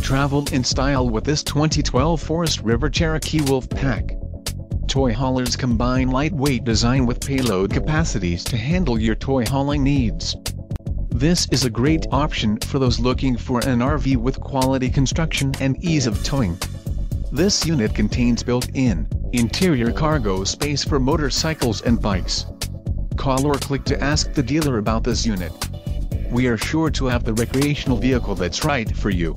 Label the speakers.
Speaker 1: Travel in style with this 2012 Forest River Cherokee Wolf Pack. Toy haulers combine lightweight design with payload capacities to handle your toy hauling needs. This is a great option for those looking for an RV with quality construction and ease of towing. This unit contains built-in, interior cargo space for motorcycles and bikes. Call or click to ask the dealer about this unit. We are sure to have the recreational vehicle that's right for you.